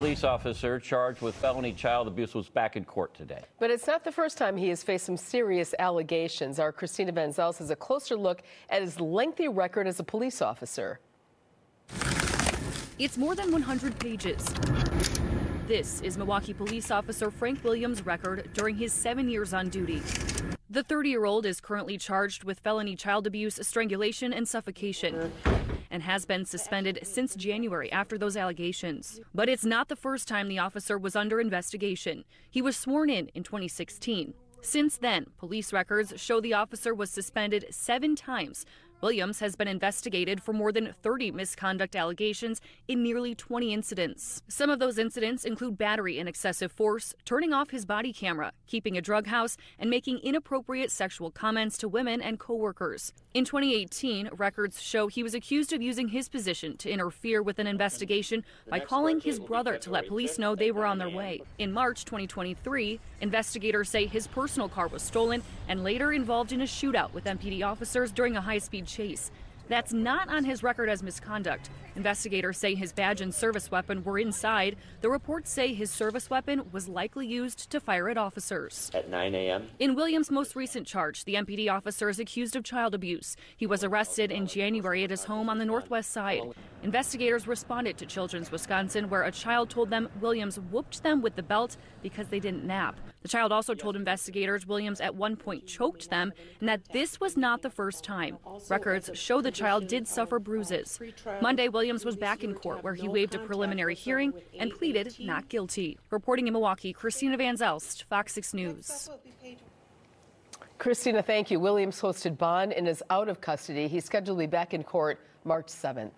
Police officer charged with felony child abuse was back in court today. But it's not the first time he has faced some serious allegations. Our Christina Van Zelst has a closer look at his lengthy record as a police officer. It's more than 100 pages. This is Milwaukee police officer Frank Williams' record during his seven years on duty. The 30 year old is currently charged with felony child abuse, strangulation, and suffocation and has been suspended since January after those allegations. But it's not the first time the officer was under investigation. He was sworn in in 2016. Since then, police records show the officer was suspended seven times Williams has been investigated for more than 30 misconduct allegations in nearly 20 incidents. Some of those incidents include battery and excessive force, turning off his body camera, keeping a drug house, and making inappropriate sexual comments to women and coworkers. In 2018, records show he was accused of using his position to interfere with an investigation by calling his brother to let police know they were on their way. In March 2023, investigators say his personal car was stolen and later involved in a shootout with MPD officers during a high-speed chase. That's not on his record as misconduct. Investigators say his badge and service weapon were inside. The reports say his service weapon was likely used to fire at officers. At 9 a.m. In Williams' most recent charge, the MPD officer is accused of child abuse. He was arrested in January at his home on the northwest side. Investigators responded to Children's Wisconsin, where a child told them Williams whooped them with the belt because they didn't nap. The child also told investigators Williams at one point choked them and that this was not the first time. Records show the child did suffer bruises. Monday, Williams was back in court where he waived a preliminary hearing and pleaded not guilty. Reporting in Milwaukee, Christina Van Zelst, Fox 6 News. Christina, thank you. Williams hosted bond and is out of custody. He's scheduled to be back in court March 7th.